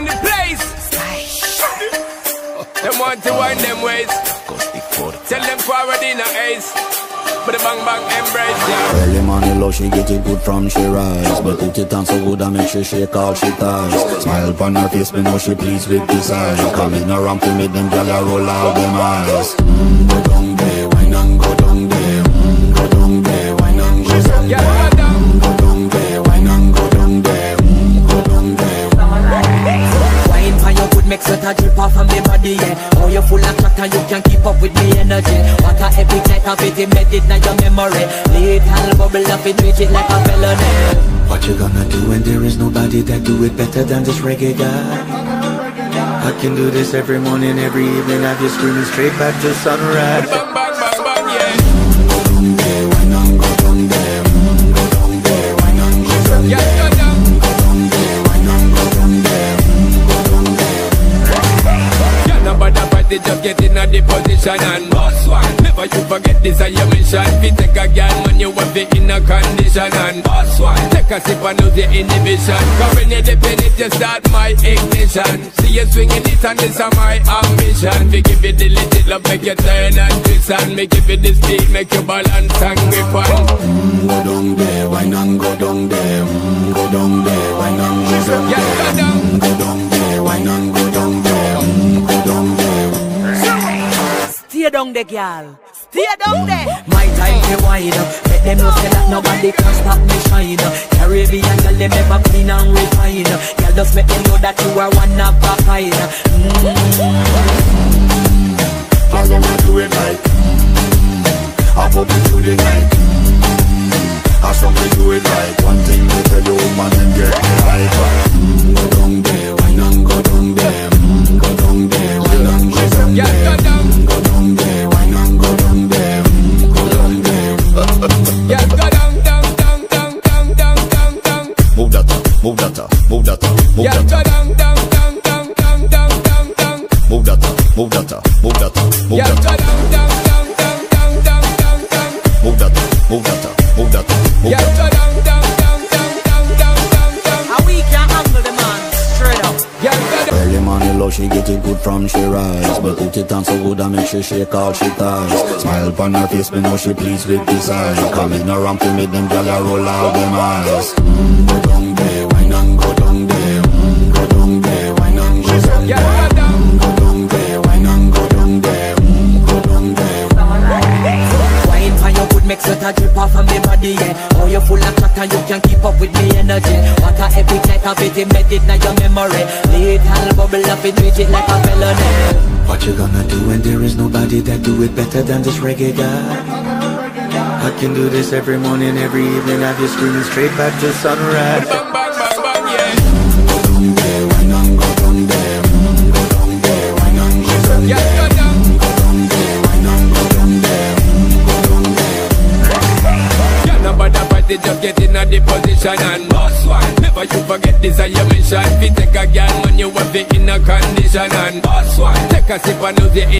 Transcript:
in the place. Them want to wind them ways. Tell them forward in a ace. But the bang bang embrace, yeah. Early money low, she get it good from she rise But put it on so good I make she shake all she ties Smile upon her face, me know she pleased with this eye Come in around to me, them gyal a roll out them eyes mm, off of me body, yeah. Oh, you full of you can keep up with me energy. What a epic night of it embedded in your memory. Little bubble it, treat it like a felony. What you gonna do when there is nobody that do it better than this reggae guy? I can do this every morning, every evening. Have you screaming straight back to sunrise party, just get in a the position and boss one. Never you forget this is your mission. If you take a girl, man, you want be in a condition and boss one. Take a sip and lose your inhibition. Cause when you dip in it, you start my ignition. See you swinging it and this is my ambition. We give you the legit love, make you turn and twist and make you the speed, make you balance and grip on. mm, Go down there, wine and go down there mm, Go down there, wine and go down there mm, Go down there, wine and go Stay down there, girl. Stay down there. My to wine up. Let them know that nobody can stop me shine. Caribbean girl, them never clean and refine. Girl, just make them know that you are one of a kind. Move that up, move Yeah, that go up down, down, down, down, down, down, down, down. Move that up, move that up, move that up, move Yeah, that up down, down, down, down, down, down, down, down. Move that move that move that move Yeah, that down, down, down, down, down, down, down, down. How we can handle the man straight up. Yeah, go down. Early money low, she get it good from she rise But put it on so good I make she shake all she ties Smile upon her face, me know she pleased with this eye Come in around to me, them gyal a roll out them eyes mm, Go down there, me body, yeah. Oh, you full of and you can't keep up with me energy. What a epic night of it embedded in your memory. Little bubble up it, treat it like a felony. What you gonna do when there is nobody that do it better than this reggae guy? I can do this every morning, every evening. Have you screaming straight back to sunrise party, just get in a the position and boss one. Never you forget this is your mission. If you take a girl, man, you want be in a condition and boss one. Take a sip and lose your